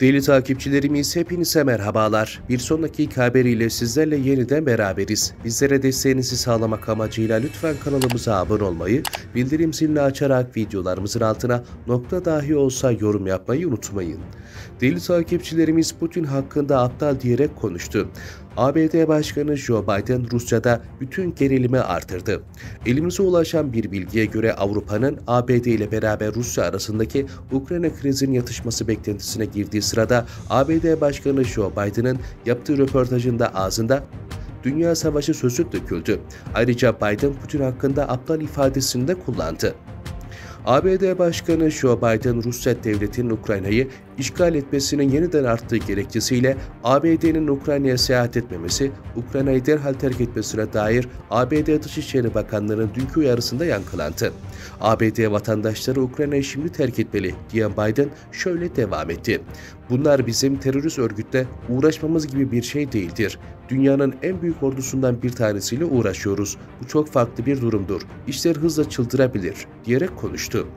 Değerli takipçilerimiz hepinize merhabalar. Bir sonraki haberiyle sizlerle yeniden beraberiz. Bizlere desteğinizi sağlamak amacıyla lütfen kanalımıza abone olmayı, bildirim zilini açarak videolarımızın altına nokta dahi olsa yorum yapmayı unutmayın. Değerli takipçilerimiz Putin hakkında aptal diyerek konuştu. ABD Başkanı Joe Biden Rusya'da bütün gerilimi artırdı. Elimize ulaşan bir bilgiye göre Avrupa'nın ABD ile beraber Rusya arasındaki Ukrayna krizinin yatışması beklentisine girdiği sırada ABD Başkanı Joe Biden'ın yaptığı röportajında ağzında dünya savaşı sözü döküldü. Ayrıca Biden Putin hakkında aptal ifadesini de kullandı. ABD Başkanı Joe Biden, Rusya devletinin Ukrayna'yı işgal etmesinin yeniden arttığı gerekçesiyle ABD'nin Ukrayna'ya seyahat etmemesi, Ukrayna'yı derhal terk etmesine dair ABD Dışişleri Bakanlığı'nın dünkü uyarısında yankılandı. ABD vatandaşları Ukrayna'yı şimdi terk etmeli diyen Biden şöyle devam etti. Bunlar bizim terörist örgütle uğraşmamız gibi bir şey değildir. Dünyanın en büyük ordusundan bir tanesiyle uğraşıyoruz. Bu çok farklı bir durumdur. İşler hızla çıldırabilir diyerek konuştu.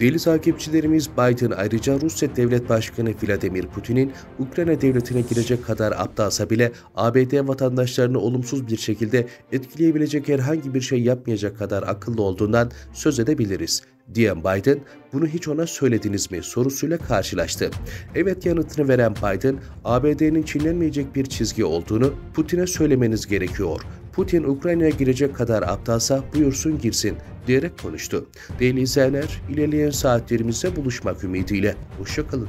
Değerli takipçilerimiz Biden ayrıca Rusya Devlet Başkanı Vladimir Putin'in Ukrayna devletine girecek kadar aptalsa bile ABD vatandaşlarını olumsuz bir şekilde etkileyebilecek herhangi bir şey yapmayacak kadar akıllı olduğundan söz edebiliriz diyen Biden, bunu hiç ona söylediniz mi sorusuyla karşılaştı. Evet yanıtını veren Biden, ABD'nin çiğnenmeyecek bir çizgi olduğunu Putin'e söylemeniz gerekiyor. Putin Ukrayna'ya girecek kadar aptalsa buyursun girsin diyerek konuştu. Değerli izleyenler, ilerleyen saatlerimizde buluşmak ümidiyle. Hoşçakalın.